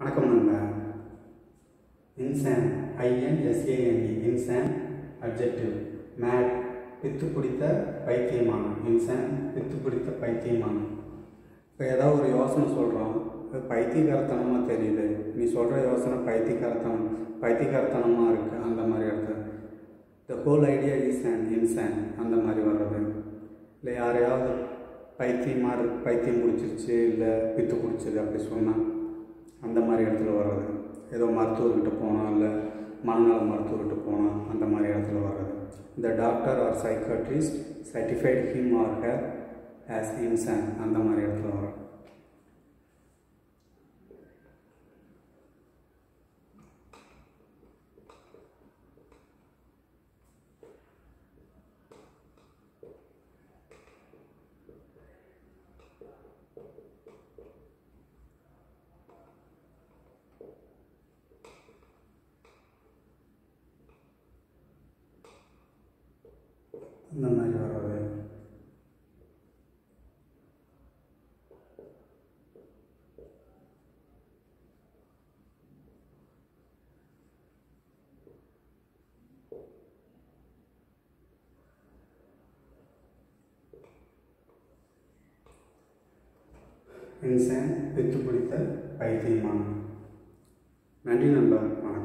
வணக்கம் நண்பா. இன்சான் ஐஎன்எஸ்ஏஎன்இ இன்சான் objective mad பித்து பிடித்த பைத்தியமான இன்சான் பித்து பிடித்த பைத்தியமான இப்போ ஏதாவது ஒரு யோசனை சொல்கிறோம் அது பைத்தியகாரத்தனமாக தெரியுது. நீ சொல்கிற யோசனை பைத்தியகாரத்தனம் பைத்தியகாரத்தனமாக இருக்குது அந்த மாதிரி இடத்துல. The whole idea is and இன்சான் அந்த மாதிரி வர்றது. இல்லை யாரையாவது பைத்தியமாக மாதிரி பைத்தியம் பிடிச்சிருச்சு இல்லை பித்து பிடிச்சது அப்படி சொன்னால் அந்த மாதிரி இடத்துல வர்றது. ஏதோ மருத்துவர்கிட்ட போனால் இல்லை மனநல மருத்துவர்கிட்ட போனால் அந்த மாதிரி இடத்துல வர்றது. இந்த doctor or psychiatrist certified him or her as insane அந்த மாதிரி இடத்துல வர்றது. இந்த மாதிரி வர்றது. இன்சான் பித்து பிடித்த பைத்தியமான நன்றி நண்பர் வணக்கம்.